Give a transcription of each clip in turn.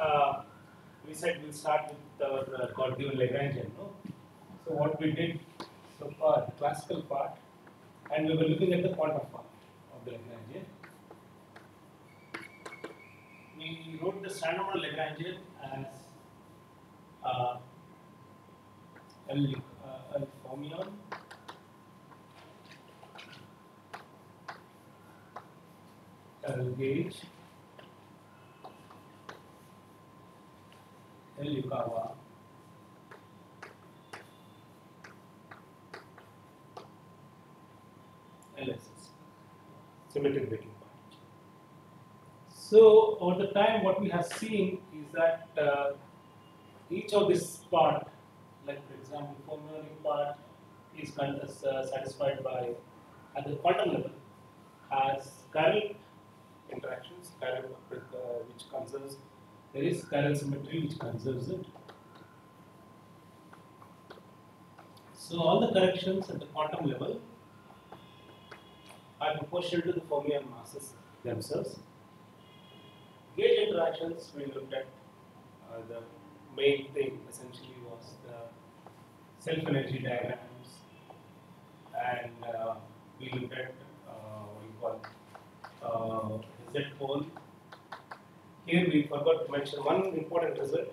uh, we said we'll start with our uh, Cordial Lagrangian, no? So what we did so far, classical part, and we were looking at the quantum part of the Lagrangian. We wrote the standard Lagrangian as uh, L, uh, L fermion L gauge L Yukawa LSS symmetric breaking point. So over the time what we have seen is that uh, each of this part like for example fermionic part is con- is, uh, satisfied by at the quantum level has chiral interactions chiral uh, which conserves there is chiral symmetry which conserves it so all the corrections at the quantum level are proportional to the fermion masses themselves gauge interactions we looked at uh, the main thing essentially was the self energy diagrams and uh, we looked at uh, what you call uh, Z pole. Here we forgot to mention one important result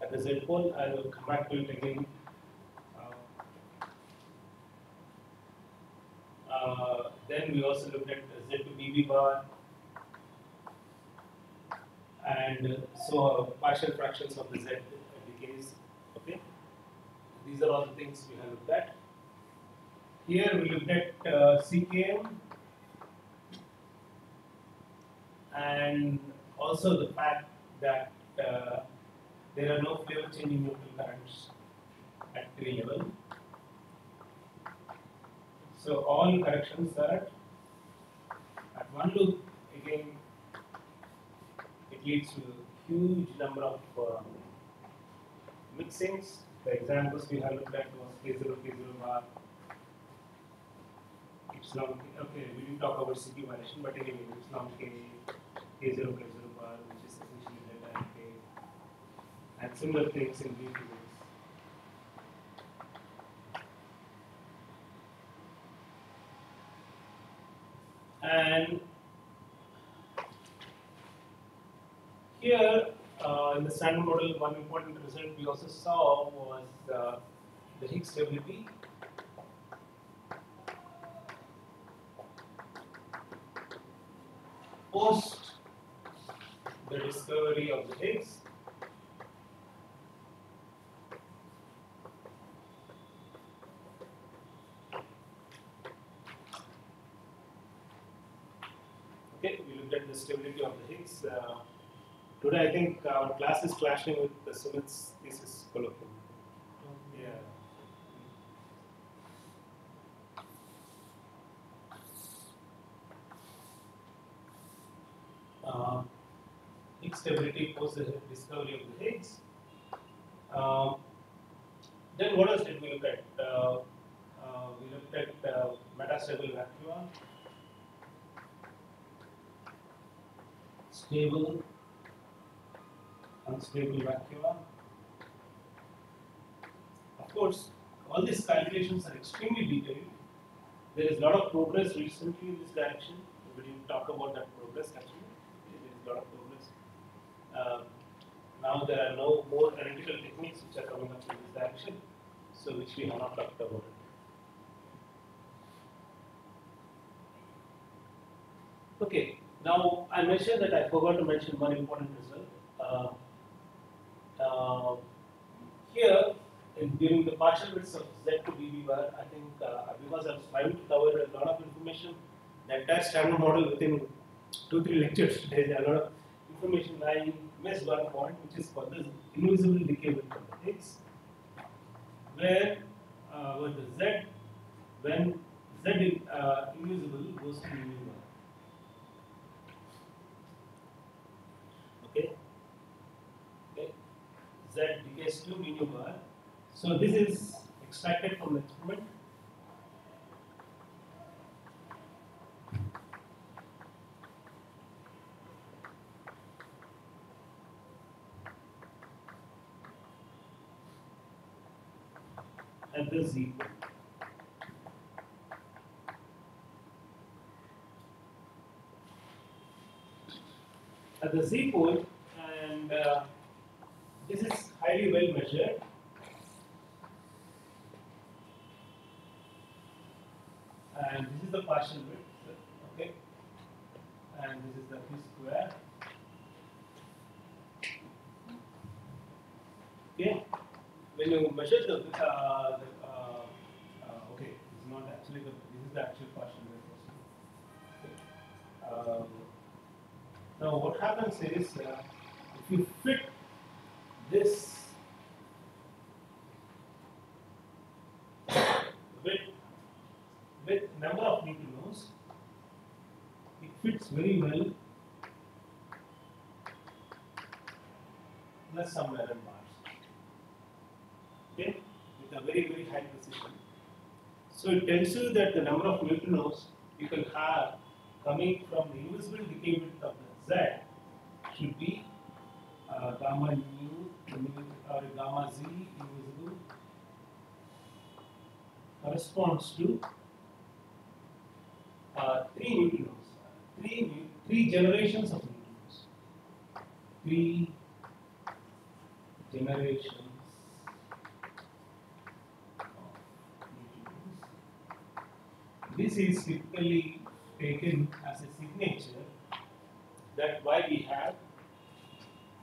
at the Z pole. I will come back to it again. Uh, uh, then we also looked at Z to BB bar and so partial fractions of the Z decays. Okay, these are all the things we have looked at. Here we looked at uh, CKM and also the fact that uh, there are no flavor changing neutral currents at 3 level. So all corrections are at, at one loop again it leads to huge number of uh, mixings. The examples we have looked at was K0, K0 bar, epsilon k. Okay, we didn't talk about CP violation, but anyway, epsilon k, K0, K0 which is and similar things in B physics. And here uh, in the standard model, one important result we also saw was uh, the Higgs stability. Post the discovery of the Higgs, Okay, we looked at the stability of the Higgs. Uh, today, I think our class is clashing with the Smith's thesis colloquium. Yeah. Uh, Higgs stability post the discovery of the Higgs. Um, then what else did we look at? Uh, uh, we looked at uh, metastable vacua. stable, unstable vacua. Of course, all these calculations are extremely detailed. There is a lot of progress recently in this direction. We didn't talk about that progress actually. There is a lot of Uh, now there are no more analytical techniques which are coming up in this direction, so which we have not talked about. Okay, now, I mentioned that I forgot to mention one important result. Uh, uh, here, in, during the partial bits of Z to BB I think uh, because I was trying to cover a lot of information, the entire standard model within two, three lectures, there is a lot of information. I missed one point, which is called the invisible decay with where uh, the Z, when Z uh, invisible goes to bar. okay okay z decays to mu bar so this is extracted from the experiment z pole. At the z pole, and uh, this is highly well measured. And this is the partial width, okay? And this is the p square. Okay, when you measure the, uh, the uh, uh, okay, it's not actually the actual. Okay. Um, now what happens is uh, if you fit this with with number of neutrinos, it fits very well plus some error bars. Okay, with a very very high. So it tells you that the number of neutrinos you can have coming from the invisible decay width of the Z should be uh, gamma nu or gamma z invisible corresponds to uh, three neutrinos, three three generations of neutrinos, three generations of neutrinos. This is typically taken as a signature that why we have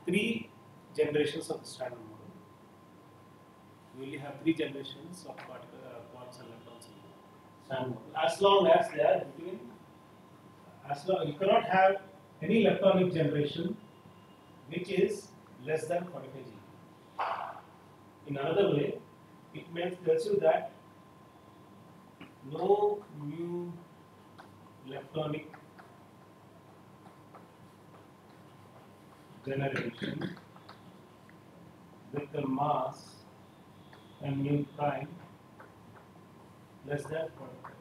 three generations of the standard model. We only have three generations of particle, uh, and leptons in the standard model. As long as they are between, as long you cannot have any leptonic generation which is less than 45 G. In another way, it means tells you that no new electronic generation with the mass and mu prime less than 45.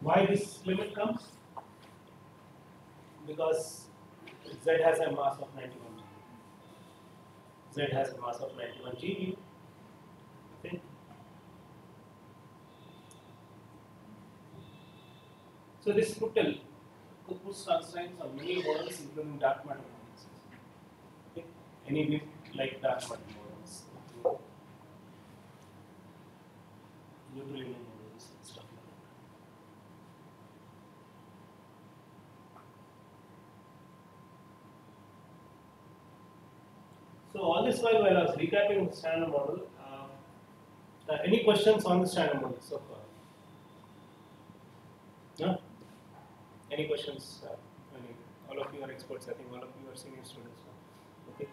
Why this limit comes? Because Z has a mass of 91 g. Z has a mass of 91 g. Okay. So this tell could put constraints on many models including dark matter models. Okay. Any bit like dark matter models. Neutrino models and stuff like that. So all this while, while I was recapping the standard model, uh, uh, any questions on the standard model so far? No? Any questions? Uh, any, all of you are experts. I think all of you are senior students. Okay.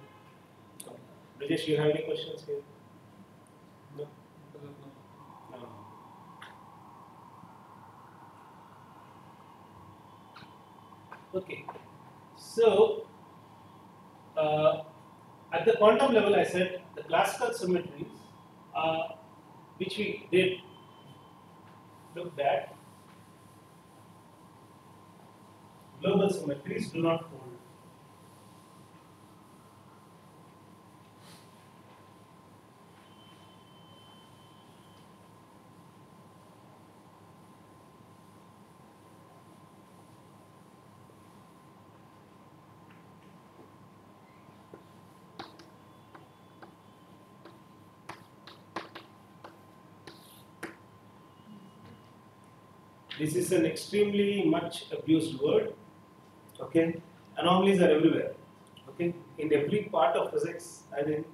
Rajesh, you have any questions here? No. No. Okay. So, uh, at the quantum level, I said the classical symmetries, uh, which we did looked at, global symmetries do not hold. This is an extremely much abused word. Okay, anomalies are everywhere. Okay, in every part of physics, I think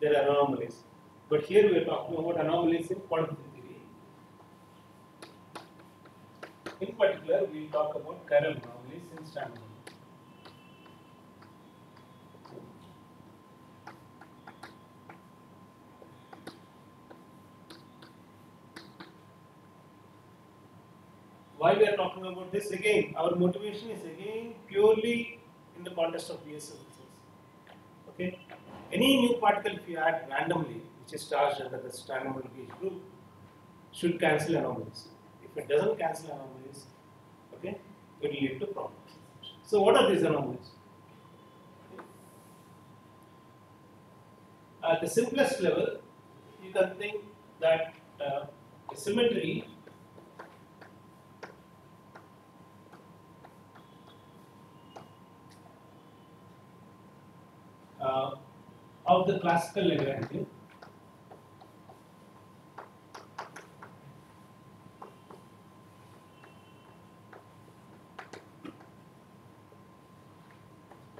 there are anomalies. But here we are talking about anomalies in quantum theory. In particular, we will talk about chiral anomalies in standard. model. Why we are talking about this again? Our motivation is again purely in the context of physics. Okay, any new particle if you add randomly, which is charged under the standard gauge group, should cancel anomalies. If it doesn't cancel anomalies, okay, it will lead to problems. So what are these anomalies? At the simplest level, you can think that uh, symmetry uh, of the classical Lagrangian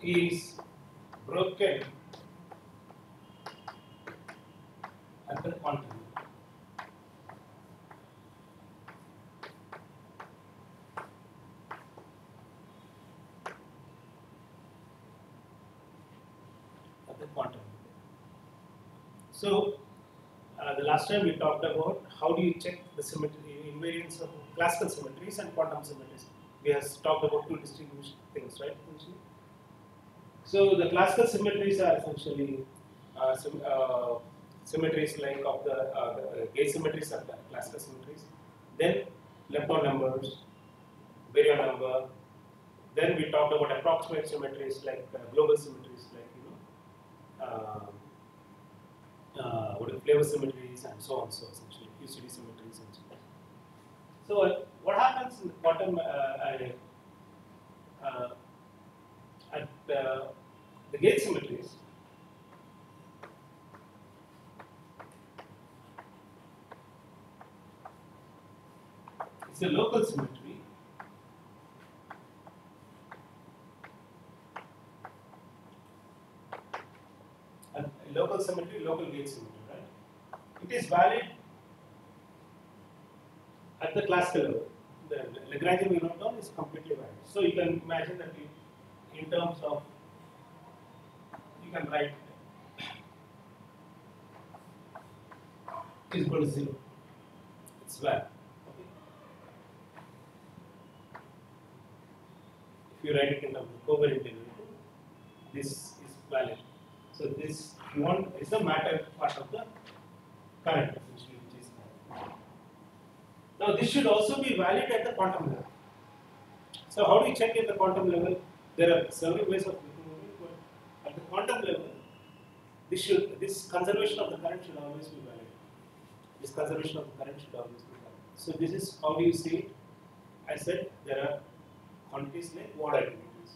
is broken at the quantum level. At the quantum level. So, uh, the last time we talked about how do you check the symmetry, invariance of classical symmetries and quantum symmetries. We have talked about two distinguished things, right? So the classical symmetries are essentially uh, sym uh, symmetries like of the, uh, the gauge symmetries are the classical symmetries. Then lepton numbers, baryon number. Then we talked about approximate symmetries like uh, global symmetries like you know uh, what are flavor symmetries and so on. So essentially QCD symmetries and so on. So uh, what happens in the quantum uh, uh, at the gauge symmetries, it's a local symmetry. A local symmetry, local gauge symmetry, right? It is valid at the classical level. The Lagrangian monotone is completely valid. So you can imagine that in terms of you can write is equal to zero. It's valid. If you write it in of covariant derivative, this is valid. So this want is the matter part of the current essentially which is. Now this should also be valid at the quantum level. So how do you check at the quantum level? There are several ways of at it, but at the quantum level, this should this conservation of the current should always be valid. This conservation of the current should always be valid. So this is how do you see it? I said there are quantities like Ward identities.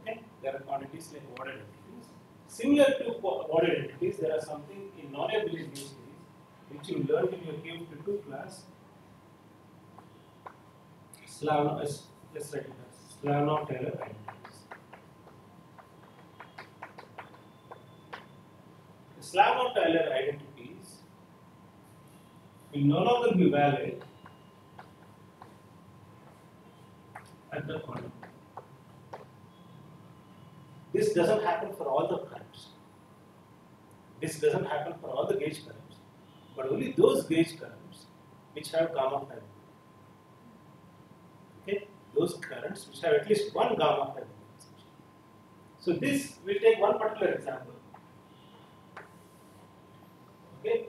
Okay, there are quantities like identities. Similar to Ward identities, there are something in non-abelian series which you learned in your KF2 class. Slavno, let's write it as Slavnov-Taylor identities. The Slavnov-Taylor identities will no longer be valid at the quantum. This doesn't happen for all the currents. This doesn't happen for all the gauge currents, but only those gauge currents which have gamma five. Okay, those currents which have at least one gamma five. So this we'll take one particular example. Okay.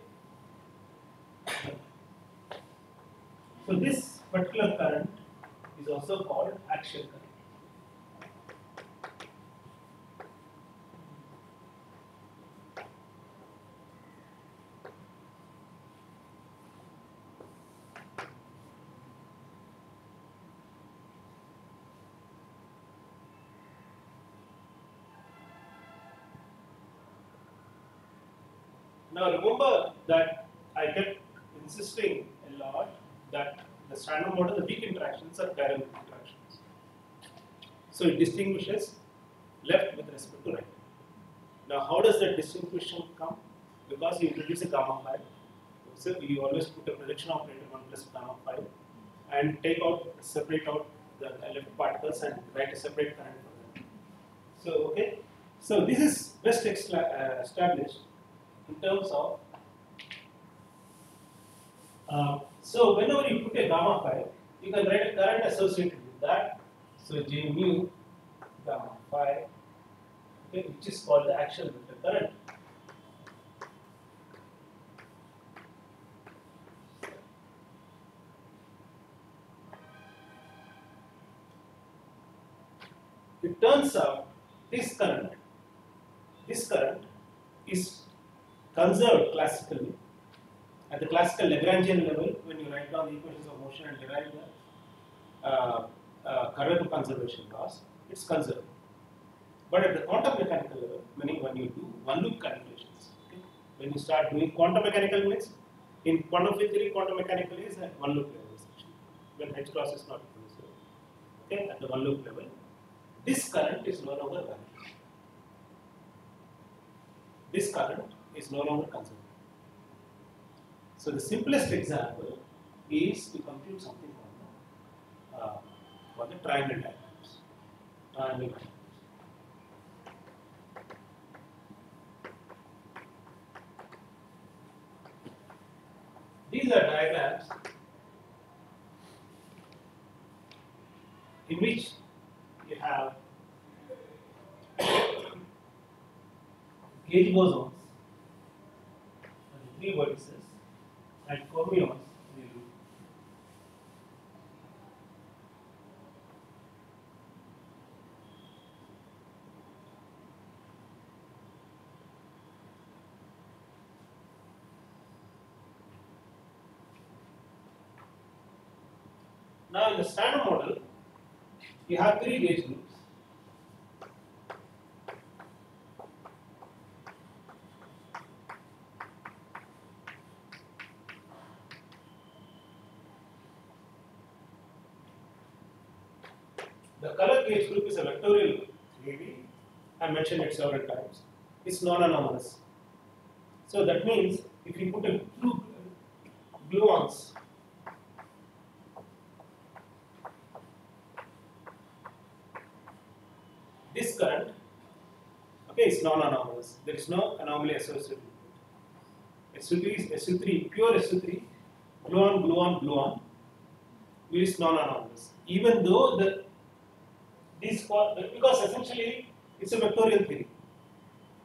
So this particular current is also called axial current. Now remember that I kept insisting a lot that the standard model, the weak interactions are dynamic interactions. So it distinguishes left with respect to right. Now how does that distinction come? Because you introduce a gamma five. So you always put a projection operator 1 plus gamma five and take out, separate out the left particles and write a separate current for them. So okay, so this is best uh, established in terms of uh, so whenever you put a gamma five, you can write a current associated with that. So J mu gamma five, okay, which is called the axial vector current. It turns out this current, this current is conserved classically at the classical Lagrangian level, when you write down the equations of motion and derive the uh, uh, current conservation laws, it's conserved. But at the quantum mechanical level, meaning when you do one loop calculations, okay, when you start doing quantum mechanical means in quantum theory, quantum mechanical is at one loop level when h cross is not equal. Okay, at the one loop level, this current is no longer valid. This current is no longer conserved. So the simplest example is to compute something called the, uh, the triangle diagrams. Triangle diagrams. These are diagrams in which you have gauge bosons and three vertices and fermions in a loop. Now in the standard model, you have three gauge loops. The color gauge group is a vectorial loop. Maybe I mentioned it several times. It's non-anomalous. So that means if you put a two gluons this current okay is non-anomalous. There is no anomaly associated with it. SU3 is SU3, pure SU3, gluon, gluon, gluon which is non-anomalous. Even though the these because essentially it's a vectorial theory.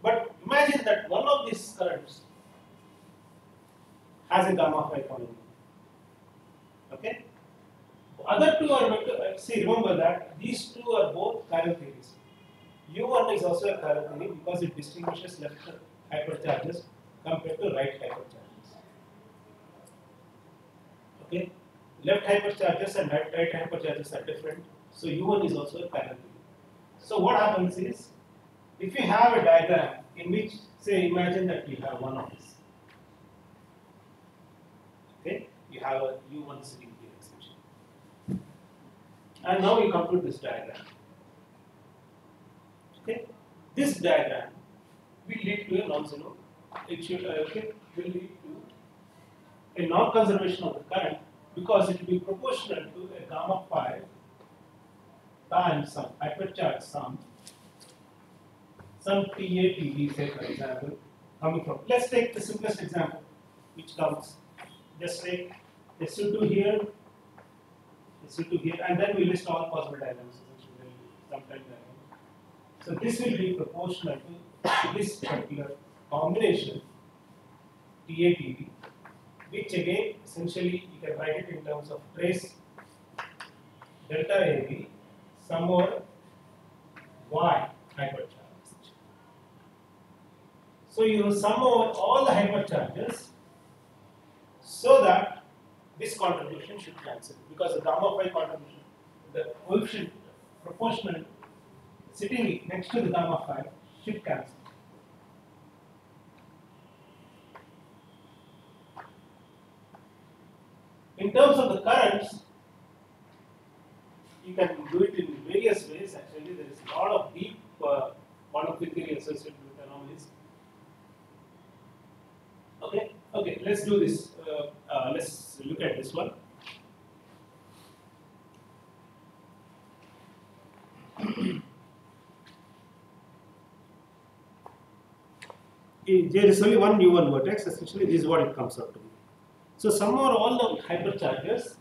But imagine that one of these currents has a gamma five polynomial. Okay? Other two are vector. uh, See, remember that these two are both chiral theories. U1 is also a chiral theory because it distinguishes left hypercharges compared to right hypercharges. Okay? Left hypercharges and right, right hypercharges are different. So U1 is also a theory. So what happens is, if you have a diagram in which, say, imagine that you have one of these. Okay? You have a U1 sitting here essentially. And now you compute this diagram. Okay? This diagram will lead to a non-zero. It should uh, will lead to a non-conservation of the current because it will be proportional to a gamma five times some hypercharge sum, some TATV, say for example, coming from. Let's take the simplest example, which comes. Just take SU2 here, SU2 here, and then we list all possible diagram. So this will be proportional to this particular combination TATV, which again essentially you can write it in terms of trace delta AB sum over y hypercharge. So you sum over all the hypercharges so that this contribution should cancel because the gamma five contribution, the coefficient proportional sitting next to the gamma five cancel. In terms of the currents, you can do it in various ways. Actually, there is a lot of deep uh, field theory associated with anomalies. Okay, okay, let's do this. Uh, uh, let's look at this one. there is only one U1 vertex, essentially, this is what it comes out to be. So, sum over all the hypercharges,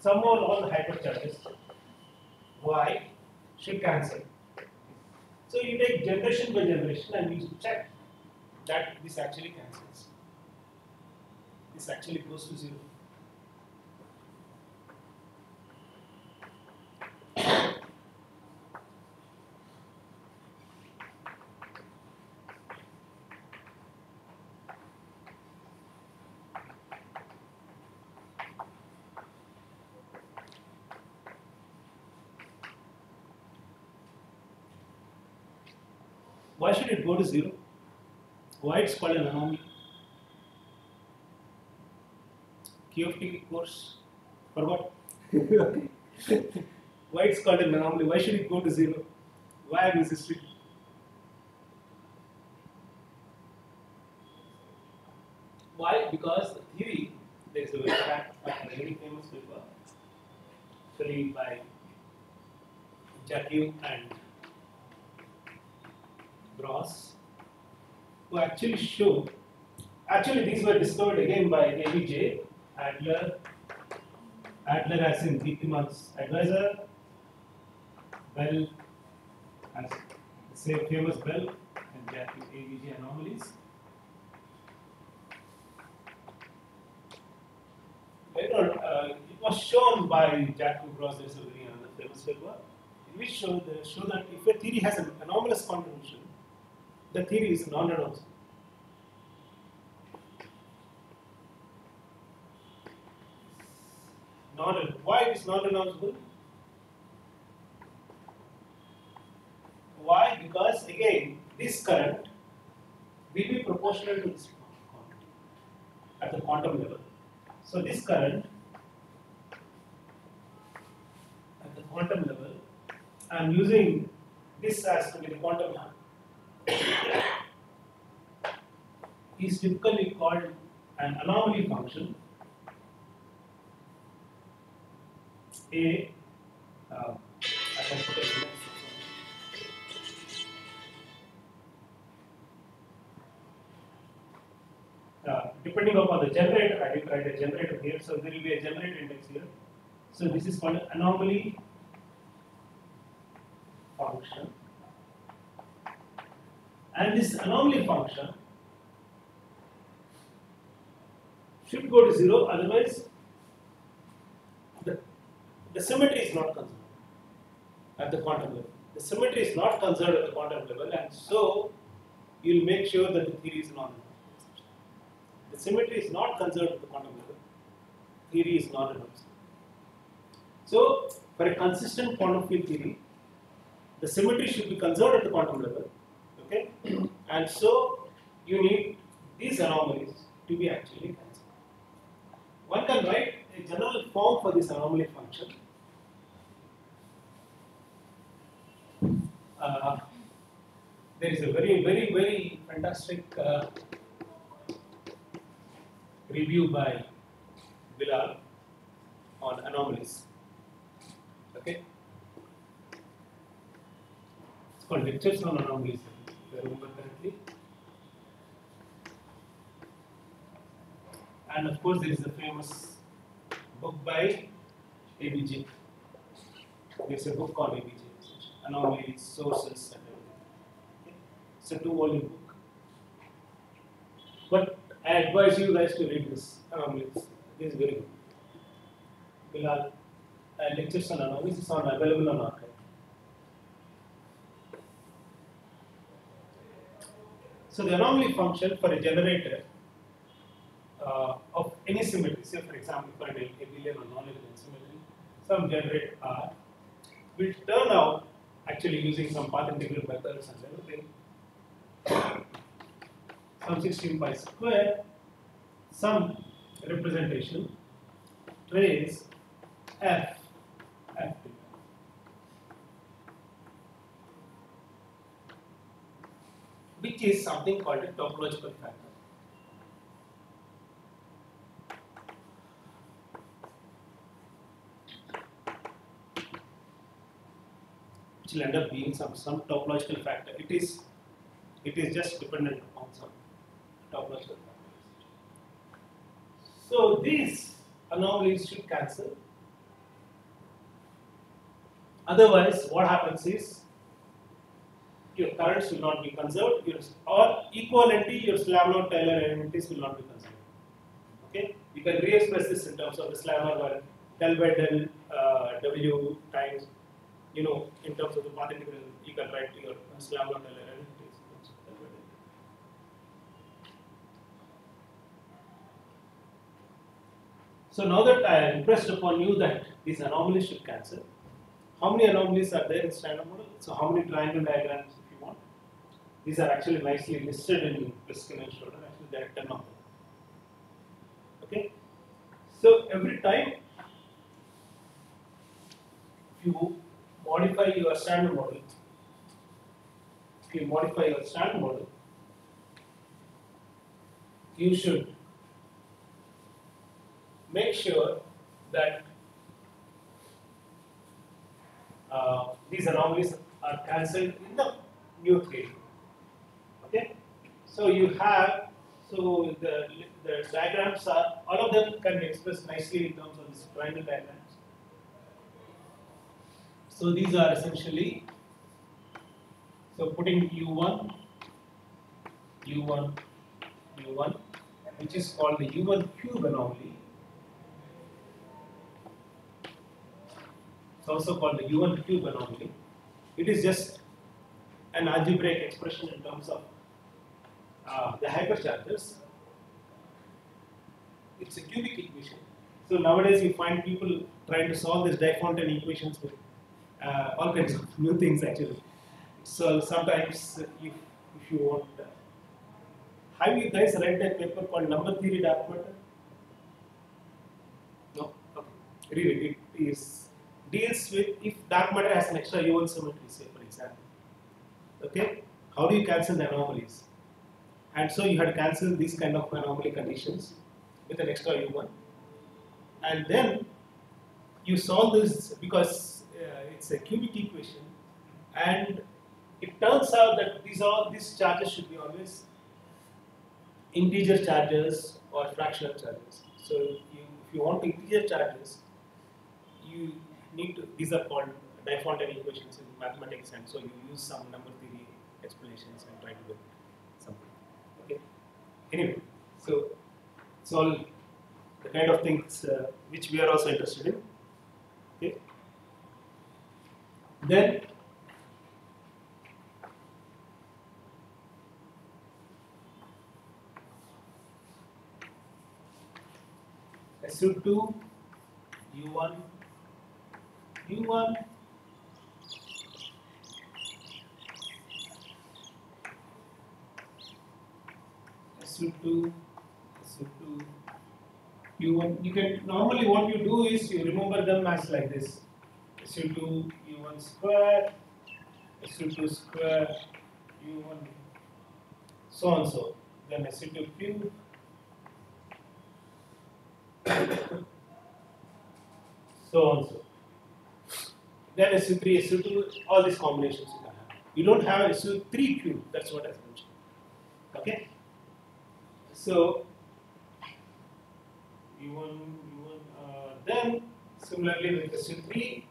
sum over all the hypercharges, y should cancel. So, you take generation by generation and you check that this actually cancels. This actually goes to zero. Why should it go to zero? Why it's called an anomaly? Q of t course, forgot. why it's called an anomaly? Why should it go to zero? Why is I resisting? Why? Because the theory, there is a very, very famous paper studied by Jackiw and Gross, who actually show, actually these were discovered again by ABJ, Adler, Adler as in Deeptiman's advisor, Bell as the same famous Bell and ABJ anomalies. Later uh, it was shown by Jackiw Gross, there's a very famous paper, in which show, the, show that if a theory has an anomalous contribution, the theory is non-reducible. Non why it is non-reducible? Why? Because again, this current will be proportional to this quantity at the quantum level. So this current at the quantum level, I am using this as to be the quantum is typically called an anomaly function. A uh, uh, depending upon the generator, I will write a generator here. So there will be a generator index here. So this is called anomaly function. And this anomaly function should go to zero, otherwise the, the symmetry is not conserved at the quantum level. The symmetry is not conserved at the quantum level, and so you will make sure that the theory is non The symmetry is not conserved at the quantum level, theory is not enough. So, for a consistent quantum field theory, the symmetry should be conserved at the quantum level, okay? and so, you need these anomalies to be actually conserved. One can write a general form for this anomaly function. Uh, there is a very, very, very fantastic uh, review by Bilal on anomalies. Okay? It's called Lectures on Anomalies, I remember correctly. And of course, there is a famous book by ABJ. There's a book called ABJ, Anomalies, Sources, and everything. It's a two volume book. But I advise you guys to read this Anomalies. It is very good. Uh, lectures on anomalies on available on arXiv. So the anomaly function for a generator uh, of any symmetry, say for example for an abelian or non-abelian symmetry, some generate R, will turn out actually using some path integral methods and everything, some 16 pi square, some representation trace f which is something called a topological factor. Which will end up being some, some topological factor. It is it is just dependent on some topological factors. So these anomalies should cancel. Otherwise, what happens is your currents will not be conserved, your, or equivalently, your Slavnov-Taylor identities will not be conserved. Okay, you can re-express this in terms of the Slavnov where del by del uh, W times you know, in terms of the path integral, you can write your slam dot So now that I impressed upon you that these anomalies should cancel, how many anomalies are there in standard model? So how many triangle diagrams? These are actually nicely listed in Peskin and Schroeder. Actually, there are 10 of them. Okay? So, every time you modify your standard model, if you modify your standard model, you should make sure that uh, these anomalies are cancelled in the new theory. So you have so the the diagrams are all of them can be expressed nicely in terms of this triangle diagrams. So these are essentially so putting u1, u1, u1, which is called the u1 cube anomaly. It's also called the u1 cube anomaly. It is just an algebraic expression in terms of uh, the hypercharges. It's a cubic equation. So nowadays you find people trying to solve these Diophantine equations with uh, all kinds of new things actually. So sometimes if, if you want, uh, have you guys read a paper called Number Theory Dark Matter? No? Okay. Really, it. It is deals with if dark matter has an extra U1 symmetry, say for example. Okay? How do you cancel the anomalies? And so you had cancelled these kind of anomaly conditions with an extra U1. And then you solve this because uh, it's a cubic equation and it turns out that these all these charges should be always integer charges or fractional charges. So you, if you want integer charges, you need to, these are called Diophantine equations in mathematics and so you use some number theory explanations and try to get something. Okay. Anyway, so it's all the kind of things uh, which we are also interested in. Okay. Then SU2, U1, U1, SU2, SU2, U1. You can normally what you do is you remember them as like this. SU2, U1 square, SU2 square, U1, so and so. Then SU2 cube. so and so. Then SU3, SU2, all these combinations you can have. You don't have SU3 cube, that's what I mentioned. Okay? So, U1, U1, uh, then similarly with SU3,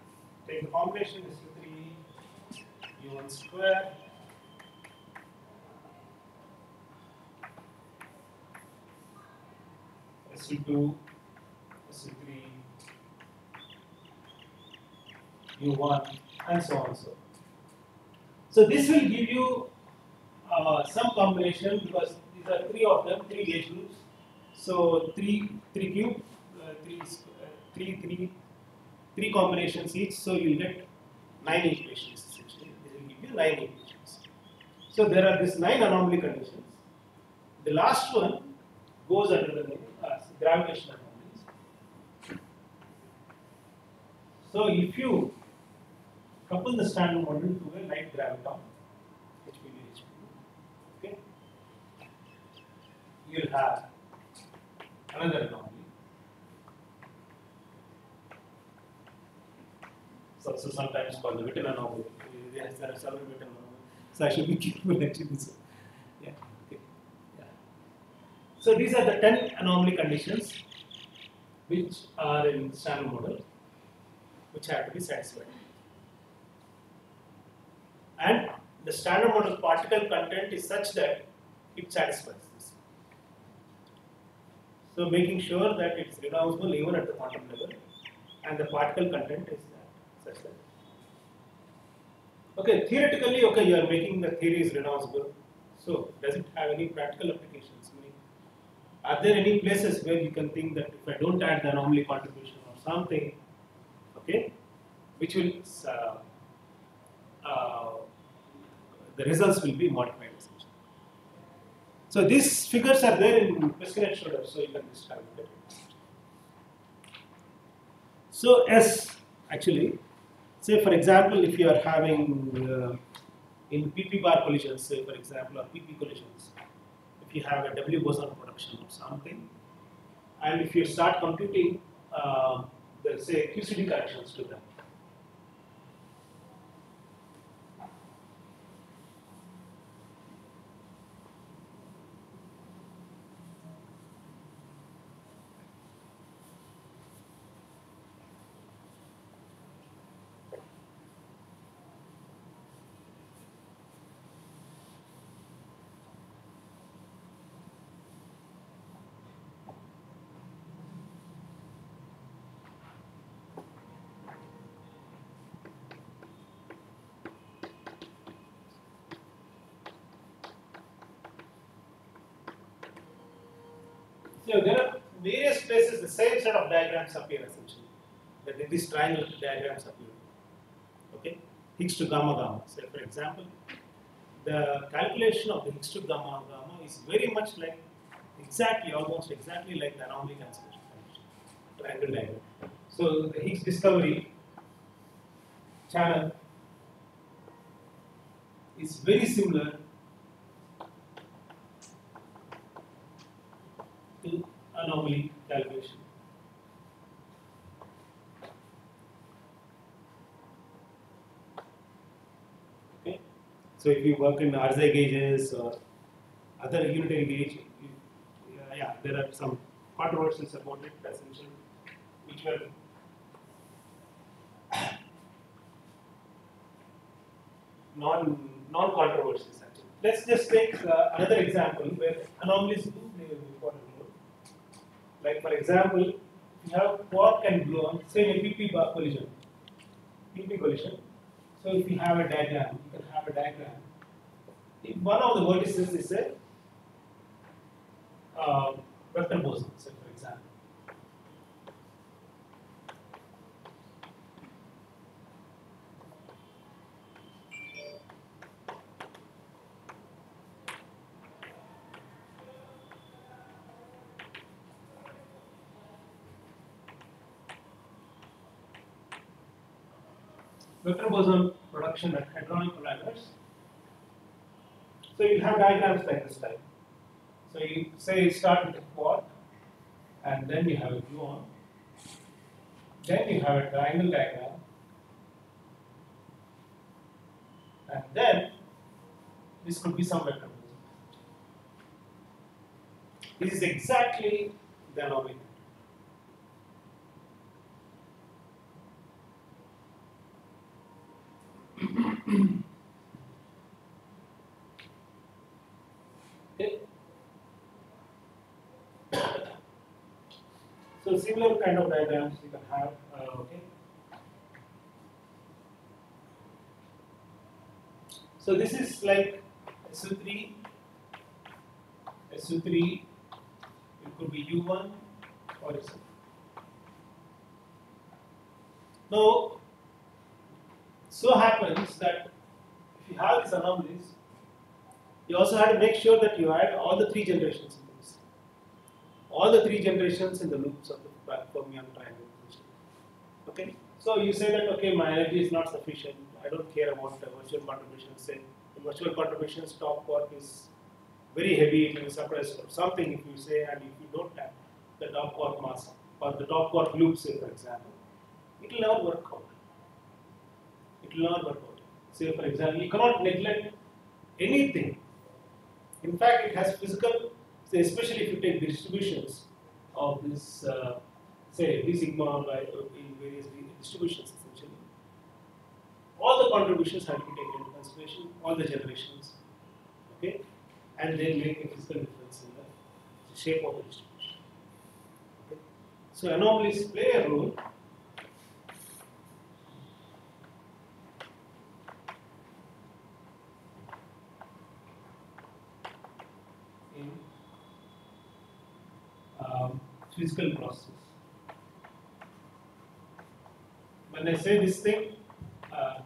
take the combination SU3, U1 square, SU2, SU3, U1, and so on so. So this will give you uh, some combination because these are three of them, three gauge groups. So three, three cube, uh, three, uh, three, three, three combinations each. So you'll get nine equations essentially. This will give you nine equations. So there are these nine anomaly conditions. The last one goes under the name uh, gravitational anomalies. So if you couple the standard model to a light graviton, you'll have another anomaly. So, so sometimes called the Witten anomaly. Yes, there are several Witten anomalies. So I should be careful actually. So, yeah, okay. Yeah. So these are the 10 anomaly conditions which are in standard model which have to be satisfied. And the standard model particle content is such that it satisfies. So making sure that it's reducible even at the quantum level and the particle content is such that. Okay, theoretically, okay, you are making the theory is. So does it have any practical applications? Are there any places where you can think that if I don't add the anomaly contribution or something, okay, which will uh, uh, the results will be modified. So these figures are there in Peskin Schroeder, so you can just have a look at it. So S actually, say for example, if you are having uh, in PP bar collisions, say for example, or PP collisions, if you have a W boson production or something, and if you start computing uh, the say QCD corrections to them. So there are various places the same set of diagrams appear essentially. That in these triangle diagrams appear. Okay, Higgs to gamma gamma. Say for example, the calculation of the Higgs to gamma gamma is very much like exactly, almost exactly like the anomaly cancellation triangle diagram. So the Higgs discovery channel is very similar to anomaly calculation. Okay, so if you work in RZ gauges or other unitary gauge, you, yeah, yeah, there are some controversies about it essentially, which were non non controversies actually. Let's just take uh, another example where anomalies do play an important role. Like for example, you have quark and gluon, say a PP collision, PP collision. So if you have a diagram, you can have a diagram. If one of the vertices is a uh, vector boson, say for example. vector boson production at hadronic colliders. So you have diagrams like this type. So you say you start with a quark, and then you have a gluon, then you have a triangle diagram, and then this could be some vector. This is exactly the anomaly. So similar kind of diagrams you can have. Uh, okay. So this is like SU3, SU3. It could be U1 or SU. Now, so happens that if you have these anomalies, you also have to make sure that you add all the three generations in this. All the three generations in the loops of the fermion triangle. Okay, so you say that okay, my energy is not sufficient. I don't care about the virtual contributions. Say the virtual contributions top quark is very heavy. It will suppress or something. If you say and if you don't have the top quark mass or the top quark loop, say for example, it will never work out. It will not work out. Say for example, you cannot neglect anything. In fact, it has physical, say especially if you take distributions of this, uh, say d sigma by in various distributions essentially. All the contributions have to be taken into consideration, all the generations, okay, and then make a physical difference in the shape of the distribution. Okay. So anomalies play a role in um, physical process. When I say this thing, uh,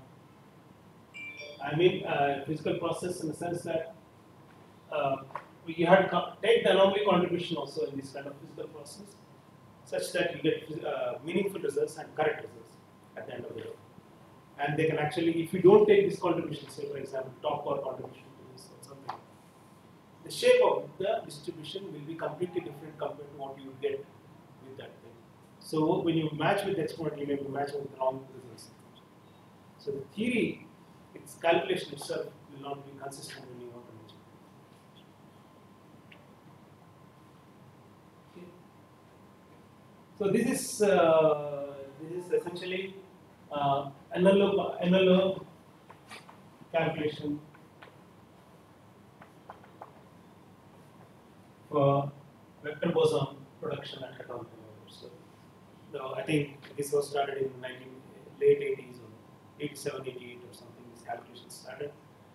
I mean uh, physical process in the sense that uh, we had take the anomaly contribution also in this kind of physical process, such that you get uh, meaningful results and correct results at the end of the day. And they can actually, if you don't take this contribution, say for example, top power contribution to this or something, the shape of the distribution will be completely different compared to what you get with that thing. So when you match with exponent, you may be matching with the wrong results. So the theory, its calculation itself will not be consistent when you want to measure. Okay. So this is uh, this is essentially uh, NLO calculation for vector boson production at atomic level. So, no, I think this was started in 19, late 80s or 87, 88 or something. This calculation started.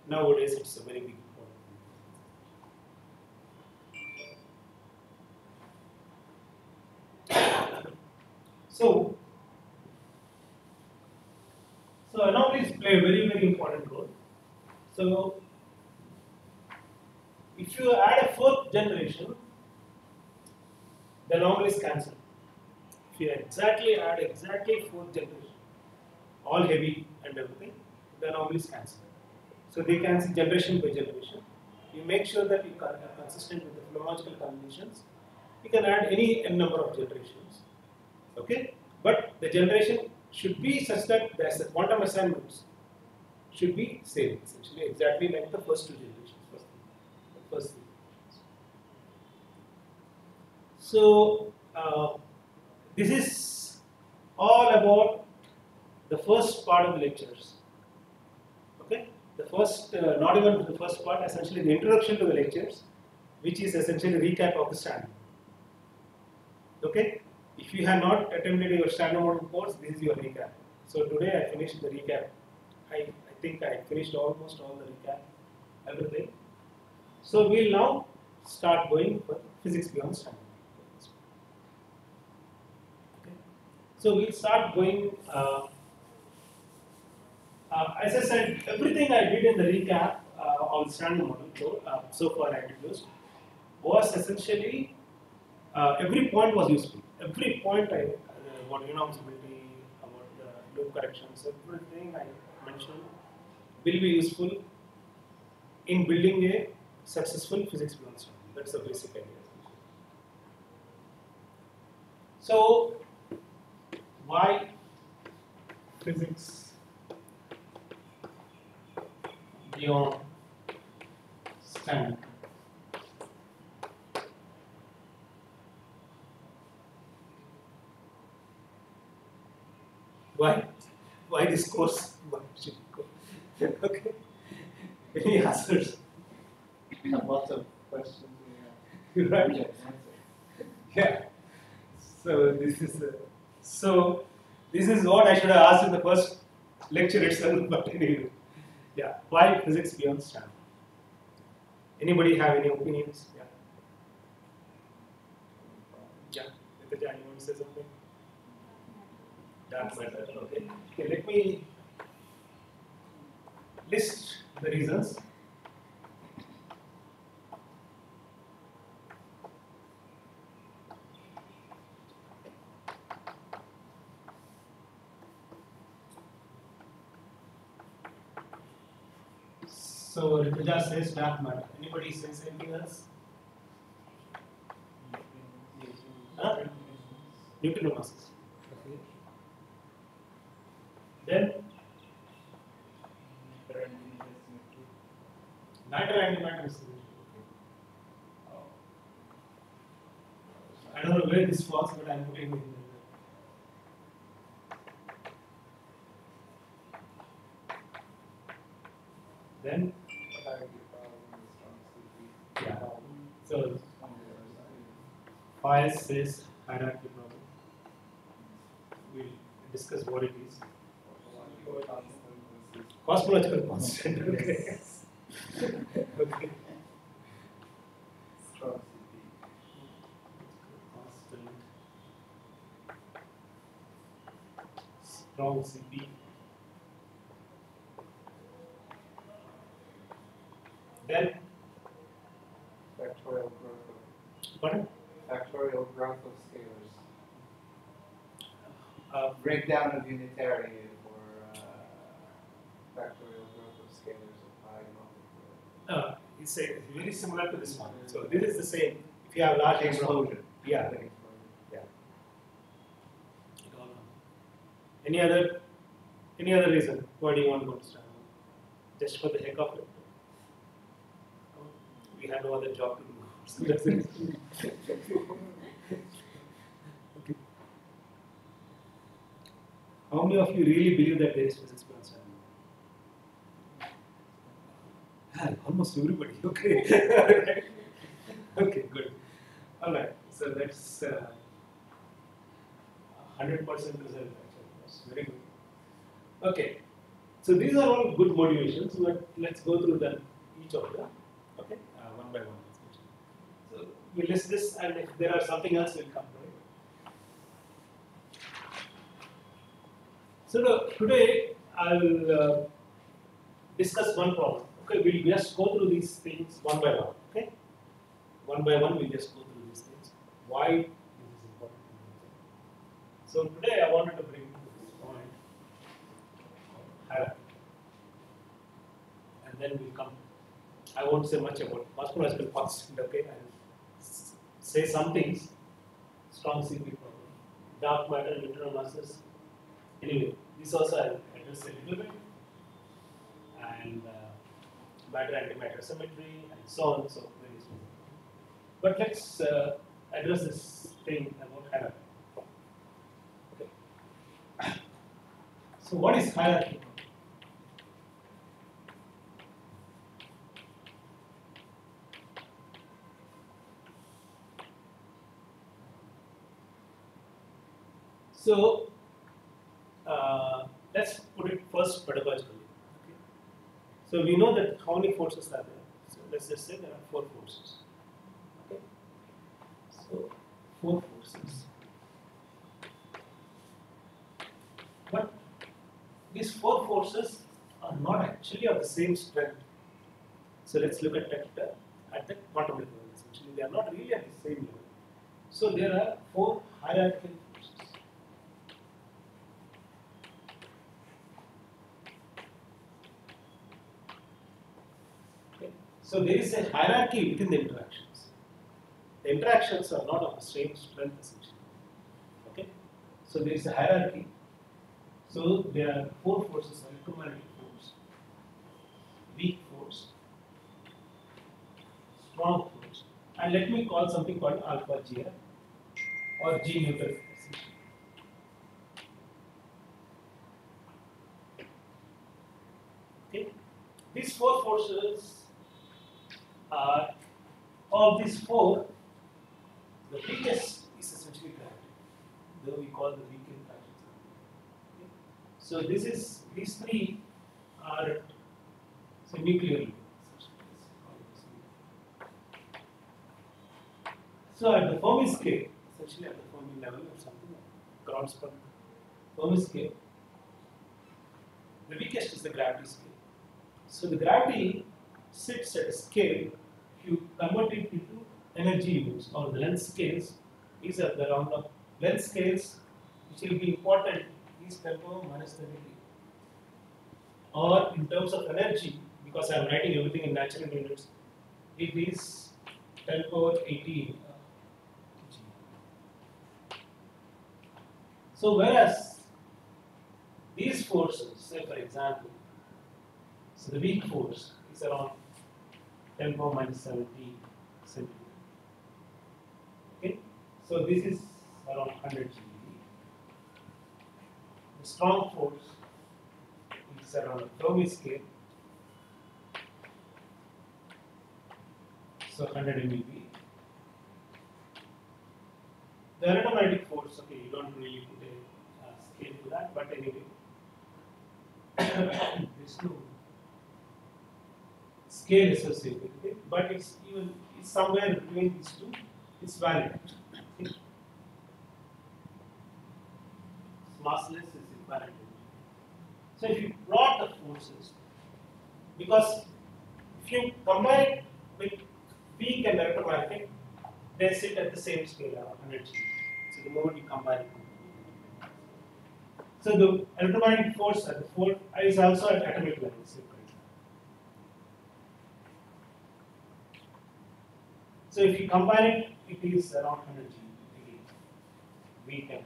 Nowadays, it's a very big problem. So, so anomalies play a very, very important role. So, if you add a fourth generation, the anomalies cancel. If you exactly add exactly fourth generation, all heavy and everything, the anomalies cancel. So they cancel generation by generation. You make sure that you are consistent with the philological conditions. You can add any n number of generations. Okay? But the generation should be such that the quantum assignments should be same, essentially exactly like the first two generations. First, first three. So uh, this is all about the first part of the lectures. Okay, the first, uh, not even the first part, essentially the introduction to the lectures, which is essentially recap of the standard. Okay, if you have not attended your standard model course, this is your recap. So today I finished the recap. I, I think I finished almost all the recap, everything. So we'll now start going for physics beyond standard. Okay. So we'll start going. Uh, uh, as I said, everything I did in the recap uh, on standard model so, uh, so far I introduced was essentially uh, every point was useful. Every point I uh, about enormosity, about the loop corrections, everything I mentioned will be useful in building a successful physics standard. That's the basic idea. So, why physics beyond standard? Why? Why this course? Why should go? okay. Any answers? lots of questions Right. Yeah. So this is uh, so this is what I should have asked in the first lecture itself, but anyway. Yeah. Why physics beyond standard? Anybody have any opinions? Yeah. Yeah. Nitija, you want to say something? Dark matter. Okay. Okay. Let me list the reasons. So Rituja says dark matter. Anybody says anything else? Huh? Neutrino masses. Okay. Then matter antimatter is I don't know where this falls, but I'm putting it in there. Then, yeah. So, Fires says hierarchy problem. We'll discuss what it is. Cosmological constant. Okay. okay. Strong CP. Then, Factorial growth of, pardon? factorial growth of scalars. Uh, Breakdown of unitarity or uh, factorial growth of scalars of pi multiplied. uh, it's, a, it's very similar to this one. So this is the same. If you have large Explosion. Yeah. Explosion. Any other, any other reason why do you want to go to standard? Just for the heck of it? We had no other job to do. Okay. How many of you really believe that there is physics beyond standard? Ah, almost everybody. Okay. okay, good. All right. So that's uh, hundred percent result. Actually, that's very good. Okay. So these are all good motivations. But let's go through them each of them. Okay, uh, one by one. We list this, and if there are something else, we'll come to it. So the, today I'll uh, discuss one problem. Okay, we'll just go through these things one by one. Okay, one by one we'll just go through these things. Why this is important. So today I wanted to bring to this point hierarchy, and then we'll come. I won't say much about cosmological constant. Okay, I'll say some things. Strong CP problem, dark matter, neutrino masses. Anyway, this also I'll address a little bit, and uh, matter antimatter symmetry, and so on. So various things. But let's uh, address this thing about hierarchy. Okay. So what is hierarchy? So uh, let's put it first pedagogically. Okay. So we know that how many forces are there. So let's just say there are four forces. Okay. So four forces. But these four forces are not actually of the same strength. So let's look at that uh, at the quantum level. Essentially, they are not really at the same level. So there are four hierarchical forces. Okay. So there is a hierarchy within the interactions. The interactions are not of the same strength essentially. Okay. So there is a hierarchy. So there are four forces: electromagnetic force, weak force, strong force, and let me call something called alpha G or G Newton. Okay. These four forces are of these four, the weakest is essentially gravity, though we call the weak interactions. Okay. So this is these three are so nuclearly. So at the Fermi scale, essentially at the Fermi level or something like Grotz Fermi scale, the weakest is the gravity scale. So the gravity sits at a scale, you convert it into energy units or the length scales, these are the round of length scales which will be important is 10 power minus 33. Or in terms of energy, because I am writing everything in natural units, it is 10 power 18. uh, So whereas these forces, say for example, so the weak force is around 10 power minus 17 centimeter. Okay, so this is around 100 GeV. The strong force is around a Fermi scale, so 100 MeV. The electromagnetic force, okay, you don't really put a uh, scale to that, but anyway, there's no scale associated with it, but it's even it's somewhere between these two. It's valid. Okay. Massless is invariant. So if you plot the forces, because if you combine it with weak and electromagnetic, they sit at the same scale around 100 G. So the moment you combine it. So the electromagnetic force at the force is also at atomic level. same kind. So if you combine it, it is around 100 G. Weak and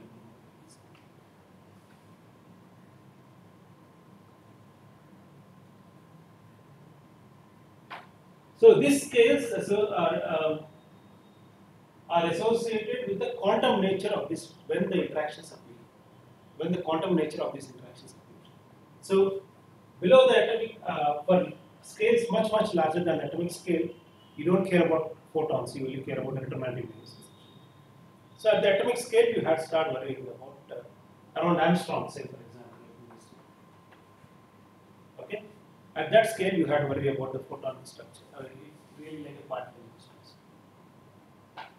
So these scales asso- are, uh, are associated with the quantum nature of this when the interactions appear, when the quantum nature of these interactions appear. So below the atomic, uh, for scales much much larger than atomic scale, you don't care about photons, you only care about electromagnetic waves. So at the atomic scale, you to start worrying about uh, around angstrom, say for example. Okay, at that scale, you to worry about the photon structure, uh, really like a particle structure.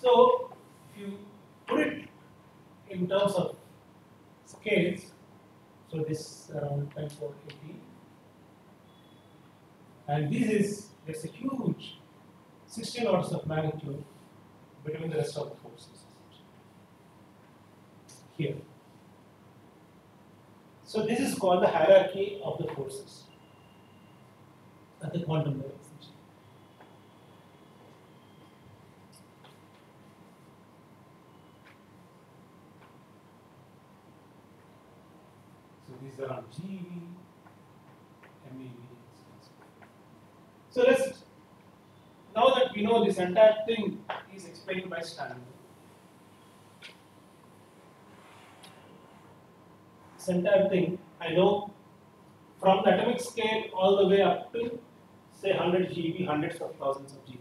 So, if you put it in terms of scales, so this around 10 power 18, and this is there's a huge 16 orders of magnitude between the rest of the forces here. So this is called the hierarchy of the forces at the quantum level. So these are GeV, MeV. So let's now that we know this entire thing is explained by Stanley. This entire thing I know from the atomic scale all the way up to say 100 GeV, hundreds of thousands of GeV.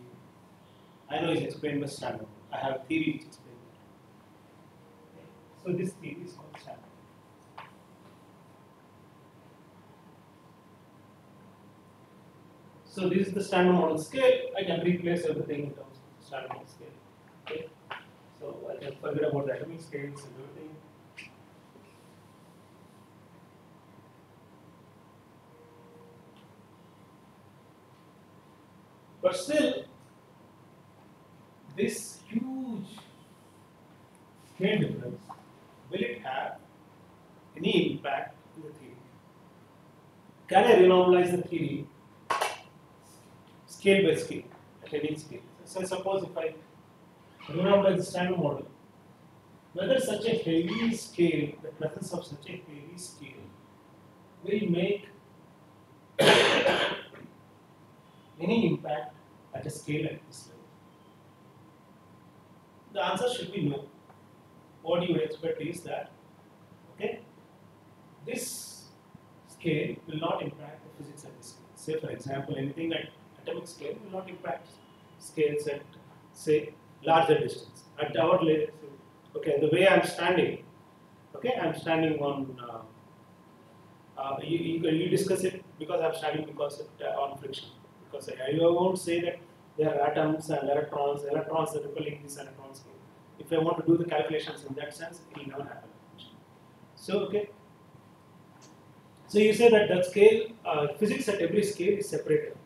I know it's explained by Standard. I have theory which explains it. So this theory is called Standard. So this is the standard model scale. I can replace everything in terms of standard model scale. Okay. So I can forget about the atomic scales and everything. But still, this huge scale difference, will it have any impact in the theory? Can I renormalize the theory scale by scale, at any scale? So suppose if I renormalize the standard model, whether such a heavy scale, the presence of such a heavy scale, will make any impact at a scale at this level? The answer should be no. What you expect is that, okay, this scale will not impact the physics at this scale. Say, for example, anything at atomic scale will not impact scales at, say, larger distance. At our level, okay, the way I'm standing, okay, I'm standing on. Uh, uh, you, you, you discuss it because I'm standing because of, uh, on friction. Because I, won't say that there are atoms and electrons, electrons are repelling these electrons. If I want to do the calculations in that sense, it will never happen. So, okay. So you say that that scale, uh, physics at every scale is separated.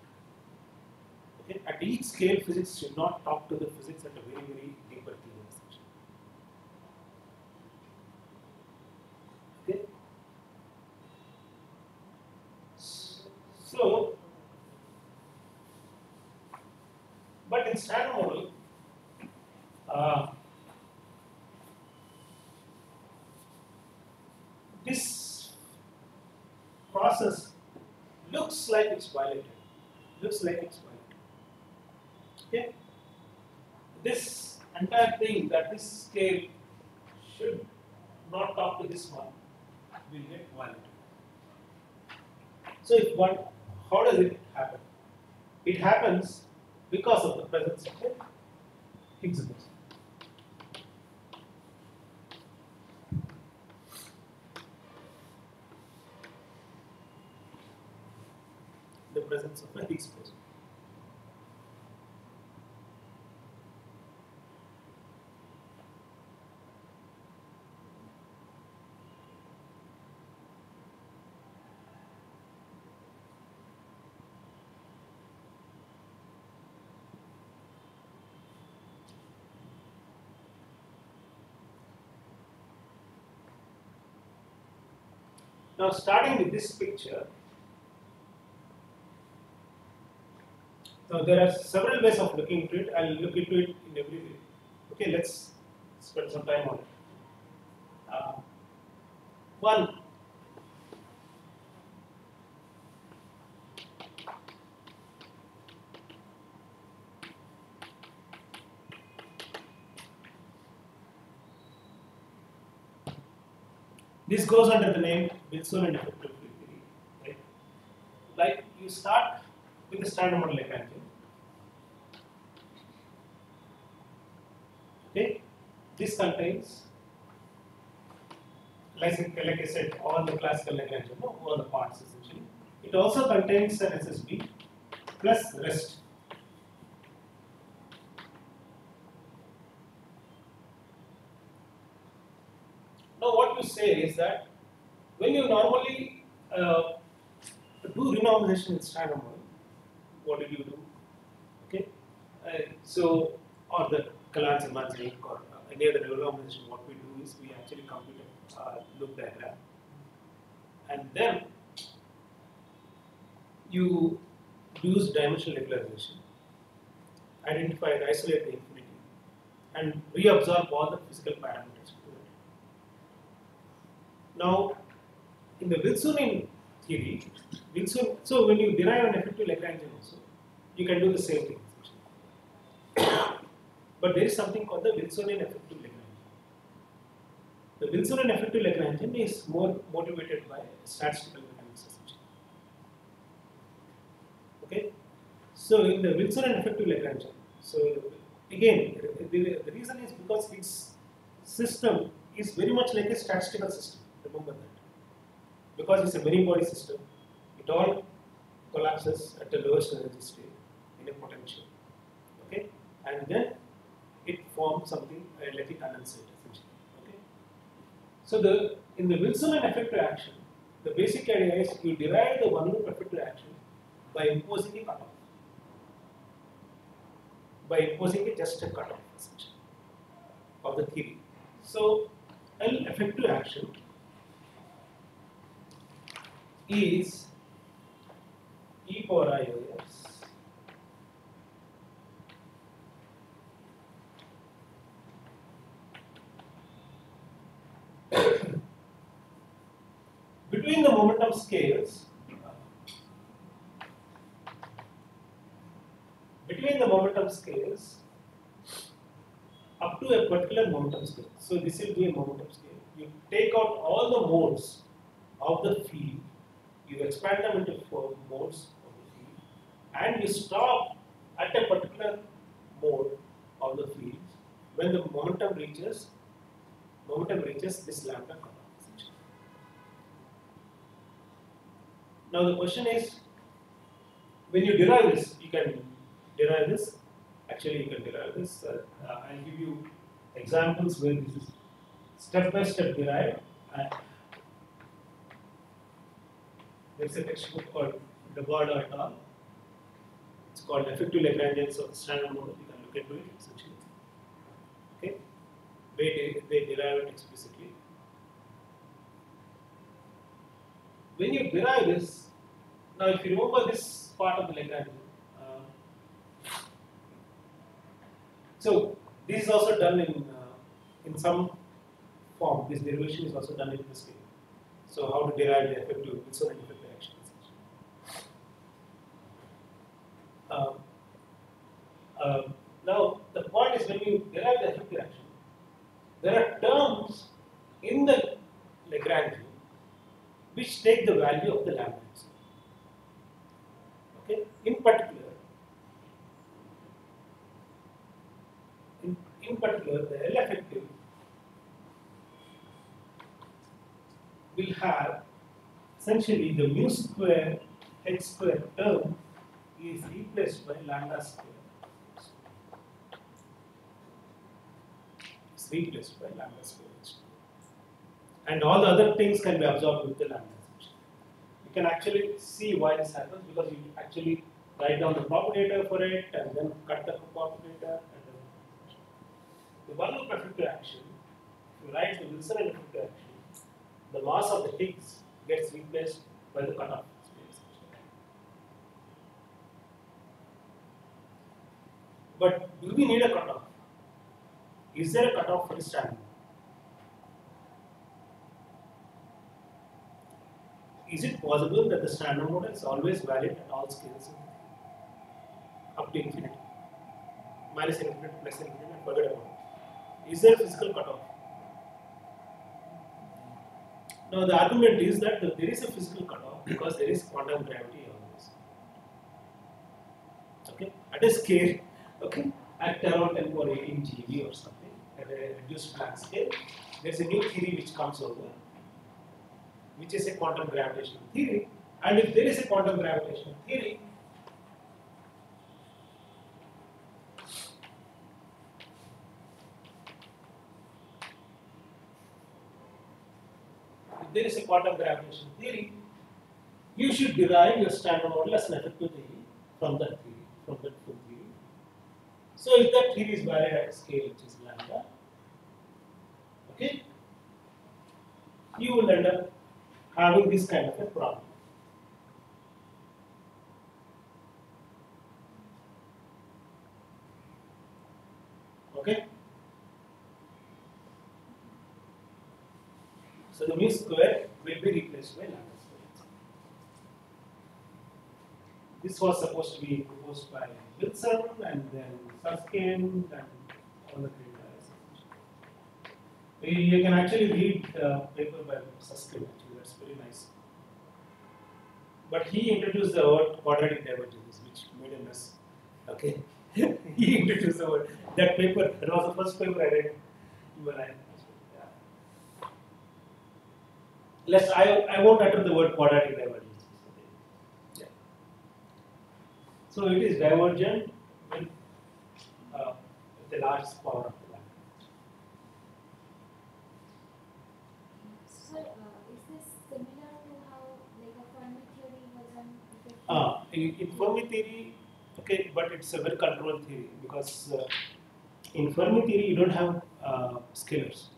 At each scale, physics should not talk to the physics at a very, very deeper level. Okay. So, but in standard model, uh, this process looks like it's violated. Looks like it's violated. Okay. This entire thing that this scale should not talk to this one will get violated. So if one, how does it happen? It happens because of the presence of a Higgs boson. The presence of a Higgs boson. Starting with this picture, now there are several ways of looking into it. I'll look into it in every way. Okay, let's spend some time on it. Uh, one, This goes under the name Wilson effective theory. Right? Like you start with the standard model Lagrangian. Okay, this contains, like, like I said, all the classical Lagrangian, all the parts essentially. It also contains an SSB plus the rest. Now, what you say is that when you normally uh, do renormalization in standard model, what do you do? Okay, uh, so or the Callan-Symanzik or any other renormalization, what we do is we actually compute a uh, loop diagram, and then you use dimensional regularization, identify and isolate the infinity, and reabsorb all the physical parameters. Now, in the Wilsonian theory, Wilson, so when you derive an effective Lagrangian also, you can do the same thing. but there is something called the Wilsonian effective Lagrangian. The Wilsonian effective Lagrangian is more motivated by statistical mechanics essentially. Okay, so in the Wilsonian effective Lagrangian, so again, the, the reason is because its system is very much like a statistical system. Remember that. Because it's a many body system, it all collapses at the lowest energy state in a potential. Okay? And then it forms something a condensate essentially. Okay? So the in the Wilsonian effective action, the basic idea is you derive the one loop effective action by imposing a cutoff. By imposing a just a cutoff essentially of the theory. So L effective action is e power i over between the momentum scales between the momentum scales up to a particular momentum scale. So this will be a momentum scale. You take out all the modes of the field, you expand them into Fourier modes of the field, and you stop at a particular mode of the field when the momentum reaches momentum reaches this lambda essentially. Now the question is, when you derive this, you can derive this. Actually, you can derive this. Uh, uh, I'll give you examples where this is step by step derived. And there's a textbook called Dobado et al. It's called Effective Lagrangians of Standard Model. You can look into it essentially. Okay, they, they derive it explicitly. When you derive this, now if you remember this part of the Lagrangian, uh, so this is also done in uh, in some form. This derivation is also done in this way. So how to derive the effective and effective actions. Um, uh, now the point is when you derive the action, there are terms in the Lagrangian which take the value of the lambda. Okay, in particular, in, in particular, the L effective will have essentially the mu square h square term is replaced by lambda square. Replaced by lambda h. And all the other things can be absorbed with the lambda. You can actually see why this happens because you actually write down the propagator for it and then cut the propagator and then the one loop action, if you write the Wilsonian action, the mass of the Higgs gets replaced by the cutoff. But do we need a cutoff? Is there a cutoff for the standard? Is it possible that the standard model is always valid at all scales up to infinity? Minus infinity, plus infinity, and forget about it. Is there a physical cutoff? Now the argument is that there is a physical cutoff because there is quantum gravity always. Okay, at a scale, okay, at around 10 power 18 GeV or something, at a reduced Planck scale, there is a new theory which comes over, which is a quantum gravitational theory. And if there is a quantum gravitational theory, if there is a quantum gravitation theory, you should derive your standard model as an effective theory from that theory, from that theory. So if that theory is valid at scale which is lambda, okay, you will end up having this kind of a problem. Okay? So the mu square will be replaced by lambda square. This was supposed to be proposed by Wilson and then Susskind and all the great. You can actually read the paper by Susskind actually, that's very nice. But he introduced the word quadratic divergence, which made a mess. Okay. he introduced the word. That paper, that was the first paper I read. Yeah. Let's, I, I won't utter the word quadratic divergence. Yeah. So it is divergent with, uh, with a large power of the line. Sir, uh, is this similar to how like a Fermi theory was done? with the- in, in Fermi theory, okay, but it's a very controlled theory because uh, in Fermi theory you don't have uh, scalars.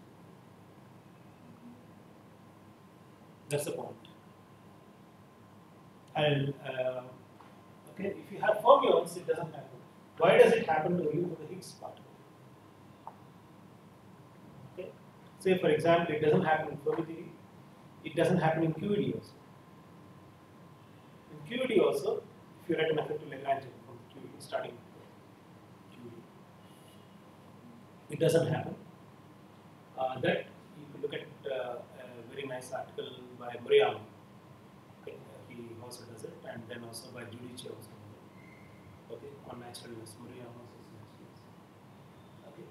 That's the point. And uh, okay, if you have fermions, it doesn't happen. Why does it happen only for the Higgs particle? Okay, say for example, it doesn't happen in Fermi theory. It doesn't happen in QED also. In QED also, if you write an effective Lagrangian from QED, starting QED, it doesn't happen. Uh, that you look at uh, a very nice article by Murayama. Okay, uh, he also does it, and then also by Giudice also. Okay, on naturalness, Murayama also Okay,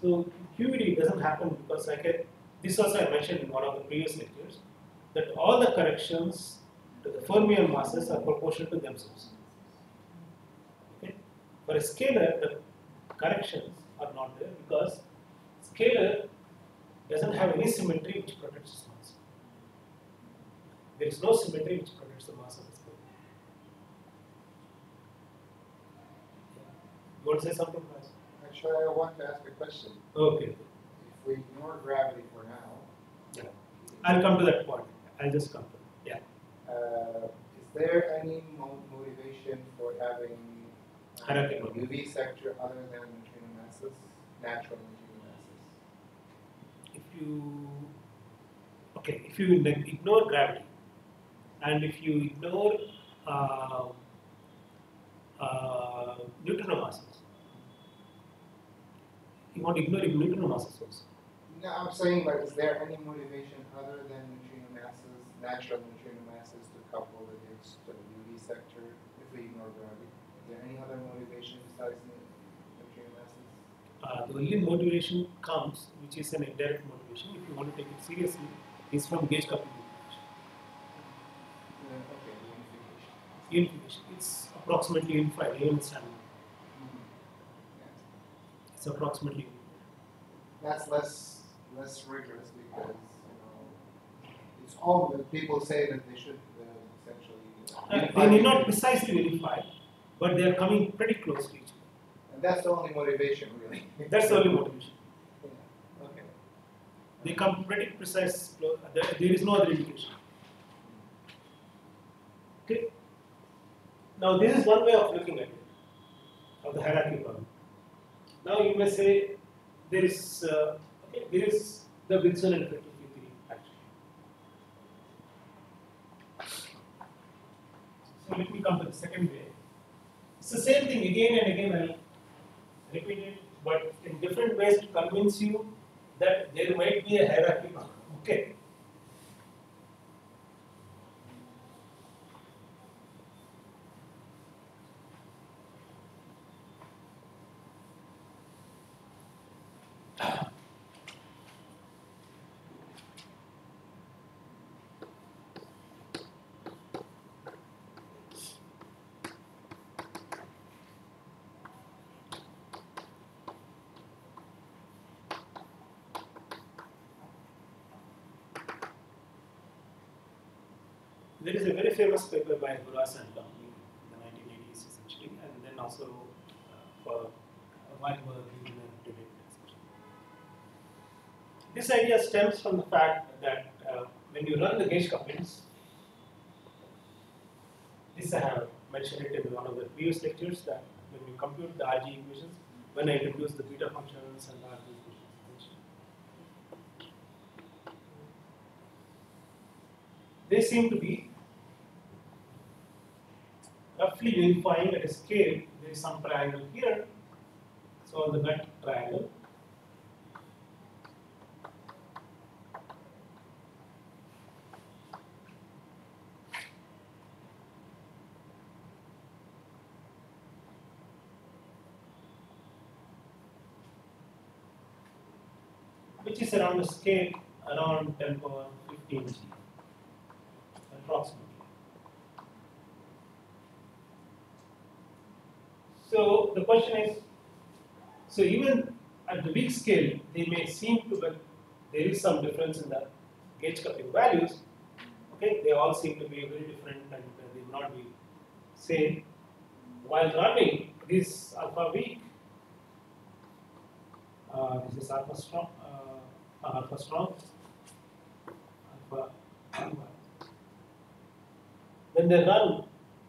so QED doesn't happen because I, this also I mentioned in one of the previous lectures that all the corrections to the fermion masses are proportional to themselves. For a scalar, the corrections are not there because scalar doesn't have any symmetry which protects its mass. There is no symmetry which protects the mass of the scalar. You want to say something, Raj? Actually, I want to ask a question. Okay. If we ignore gravity for now, Yeah. I'll come to that point. I'll just come to it. Yeah. uh, is there any motivation for having uh, Hierarchical. UV sector other than neutrino masses, natural neutrino masses? if you okay if you ignore gravity and if you ignore uh, uh, neutrino masses you want to ignore neutrino masses also No, I'm saying, but is there any motivation other than neutrino masses, natural neutrino masses, to couple against the UV sector if we ignore gravity? There any other motivation besides the masses? uh, the only motivation comes which is an indirect motivation if you want to take it seriously is from gauge coupling. Uh, okay, unification. unification it's approximately unified even standard Mhm. Yes. it's approximately That's less less rigorous because you know it's all people say that they should uh, essentially. uh, they may not precisely unify but they are coming pretty close to each other And that's the only motivation, really. that's the only motivation Yeah. Okay. they come pretty precise. There, there is no other indication. Okay. Now this is one way of looking at it, of the hierarchy problem. Now you may say there is uh, okay, there is the Wilson and Fitton theory actually. So let me come to the second way. It's the same thing again and again. I'll repeat it, but in different ways to convince you that there might be a hierarchy. Okay. There is a very famous paper by Horace and Lomley in the 1980s, essentially, and then also uh, for Weinberg in the debate. essentially. This idea stems from the fact that uh, when you run the gauge couplings, this I have mentioned it in one of the previous lectures that when you compute the RG equations, when I introduce the beta functions and RG equations, they seem to be roughly unifying at a scale. There is some triangle here. So the net triangle, which is around a scale around 10 power 15 G approximately. So the question is, so even at the big scale, they may seem to be, there is some difference in the gauge coupling values. Okay, they all seem to be very different and they will not be same. While running this alpha weak, uh, this is alpha strong, uh, alpha strong, alpha when they run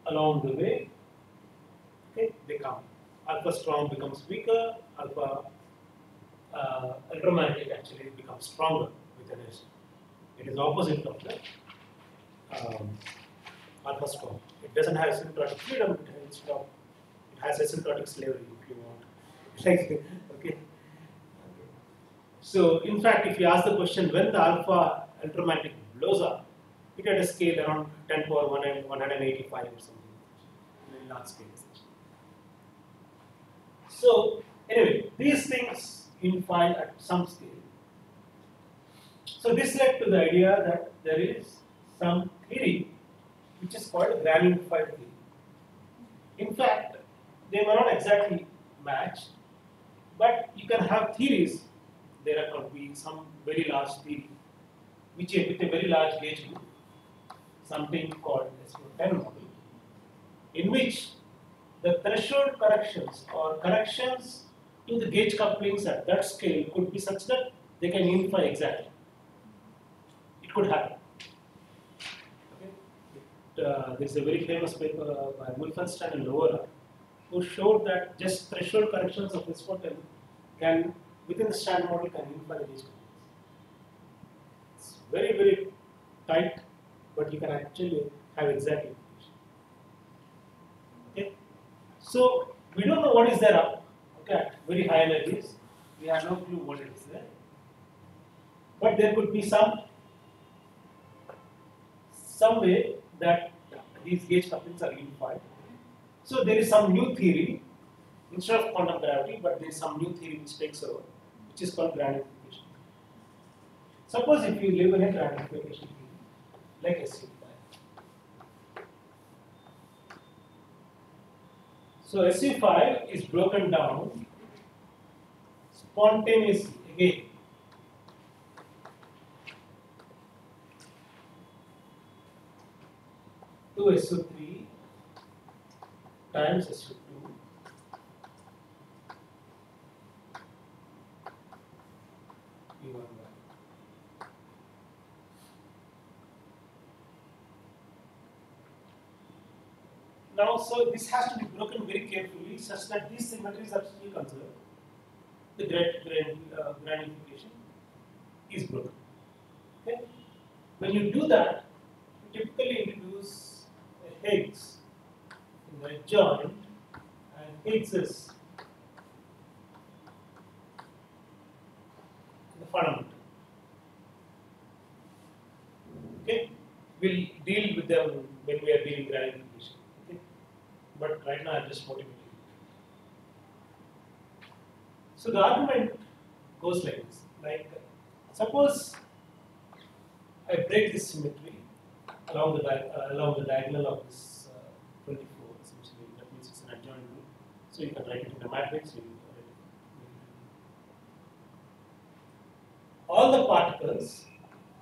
along the way, okay, they come. Alpha strong becomes weaker, alpha uh, actually becomes stronger with energy. It is opposite of the um, alpha strong. It doesn't have asymptotic freedom, it has, it has asymptotic slavery if you want. Okay. So, in fact, if you ask the question when the alpha electromagnetic blows up, it at a scale around 10 power 1 185 or something, very large scale. So anyway, these things unify at some scale. So this led to the idea that there is some theory which is called grand unified theory. In fact, they were not exactly matched, but you can have theories. There could be some very large theory, which with a very large gauge group something called SO10 model, in which the threshold corrections or corrections to the gauge couplings at that scale could be such that they can unify exactly. It could happen. Uh, there is a very famous paper by Wolfenstein and Loera who showed that just threshold corrections of SO10 can, within the standard model, can unify the gauge couplings. It's very, very tight but you can actually have exact information. Okay, so we don't know what is there up. Okay, very high energies, we have no clue what is there, but there could be some some way that these gauge couplings are unified. So there is some new theory instead of quantum gravity, but there is some new theory which takes over, which is called grand unification. Suppose if you live in a grand unification theory, like SU5. So SU5 is broken down spontaneously again. To SU3 times SU2 now, so this has to be broken very carefully such that these symmetries are still conserved. The grand, uh, grand unification is broken. Okay? When you do that, you typically introduce a Higgs in the adjoint, and Higgs is the fundamental. Okay? We'll deal with them when we are dealing grand unification. But right now I'm just motivating. So the argument goes like this. Like suppose I break this symmetry along the uh, along the diagonal of this uh, 24 essentially that means it's an adjoint group. So you can write it in a matrix. All the particles,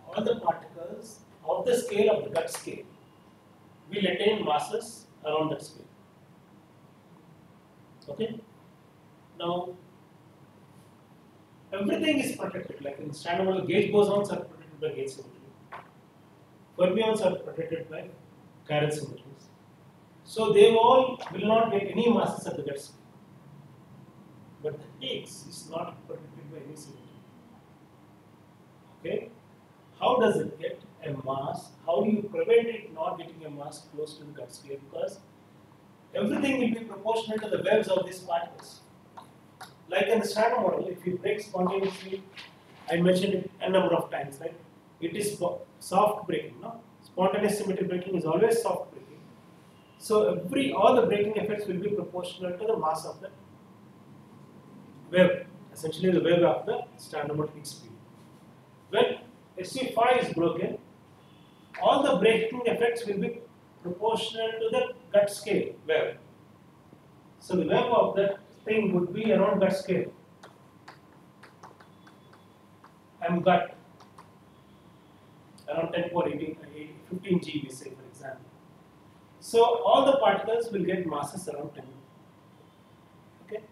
all the particles of the scale of the gut scale will attain masses around that scale. Okay? Now, everything is protected, like in standard gauge bosons are protected by gauge symmetry. Fermions are protected by chiral symmetries. So they all will not get any masses at the gut scale. But the Higgs is not protected by any symmetry. Okay? How does it get a mass? How do you prevent it not getting a mass close to the gut scale? Because everything will be proportional to the vevs of these particles. Like in the standard model, if you break spontaneously, I mentioned it a number of times, right? It is soft breaking, no? Spontaneous symmetry breaking is always soft breaking. So every all the breaking effects will be proportional to the mass of the vev, essentially the vev of the standard model Higgs field. When SU5 is broken, all the breaking effects will be proportional to the gut scale vev. So the vev of that thing would be around gut scale. M gut around 10 power 18, uh, 18 15 GeV, say for example. So all the particles will get masses around 10. Okay.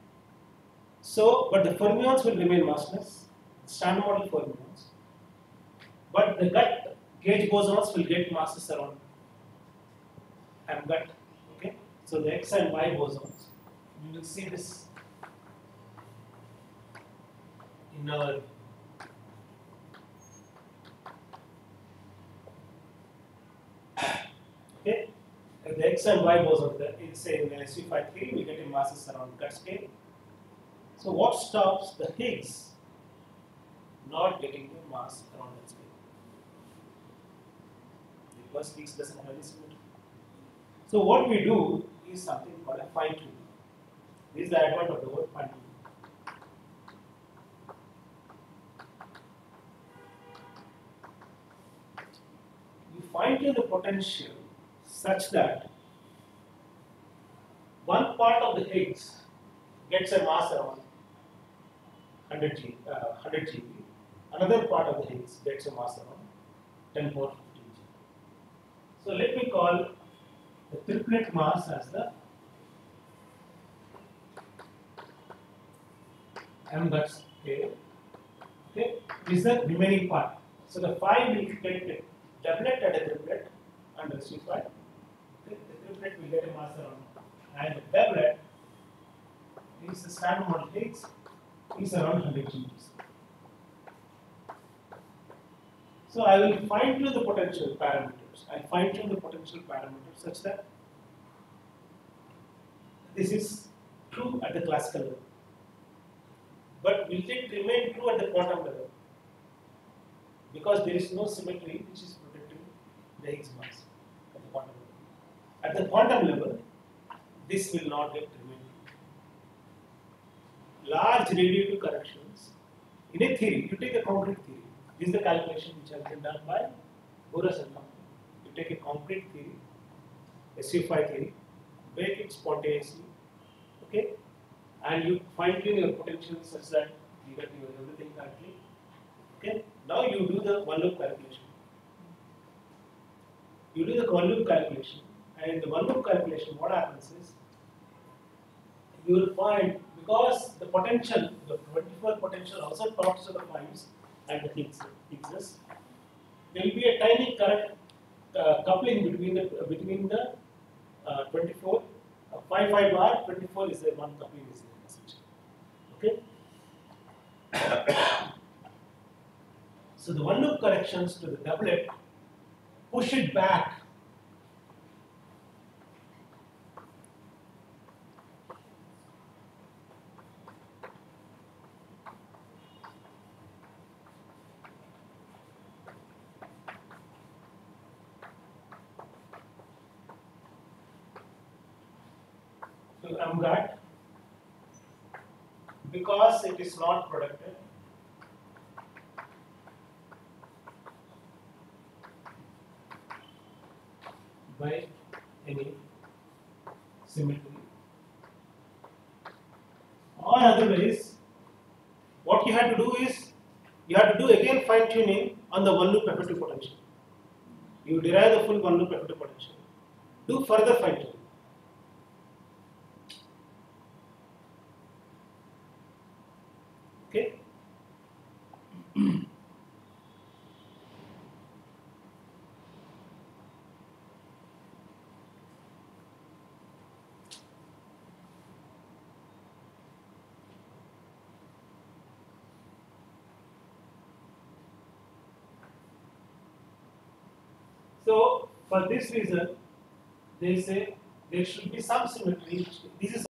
So, but the fermions will remain massless, standard model fermions. But the gut gauge bosons will get masses around M gut. So the X and Y bosons, you will see this in our Okay, the X and Y boson, the say in the SU53, we get a masses around gut scale. So what stops the Higgs not getting the mass around that scale? Because Higgs doesn't have any symmetry. So what we do is something called a fine tuning. This is the advent of the word fine tuning. You tune the potential such that one part of the Higgs gets a mass around 100 G, uh, 100 GeV, another part of the Higgs gets a mass around 10 power 15 G. So let me call the triplet mass as the m dot scale. Okay, is the remaining part. So the phi will get doublet and a triplet and receive phi. The triplet will get a mass around, and the doublet is the standard Higgs is around 100 GeVs. So I will fine tune the potential parameters. I fine tune the potential parameters such that this is true at the classical level. But will it remain true at the quantum level? Because there is no symmetry which is protecting the Higgs mass at the quantum level. At the quantum level, this will not get remain true. Large radiative corrections in a theory, you take a concrete theory. This is the calculation which has been done by Buras and company. Take a concrete theory, SU5 theory, break it spontaneously, okay, and you fine tune your potential such that you get your everything correctly. Okay, now you do the one loop calculation. You do the one loop calculation, and in the one loop calculation, what happens is you will find because the potential, the 24 potential also talks to the fives and the Higgs, Higgses, there will be a tiny current uh, coupling between the between the uh, 24, uh, 5 5 bar, 24 is the one coupling is there essentially. Okay? so the one loop corrections to the doublet push it back. to MGAT because it is not protected. by any symmetry. Or otherwise what you have to do is you have to do again fine tuning on the one loop effective potential. You derive the full one loop effective potential. Do further fine tuning Okay. So, for this reason, they say there should be some symmetry. This is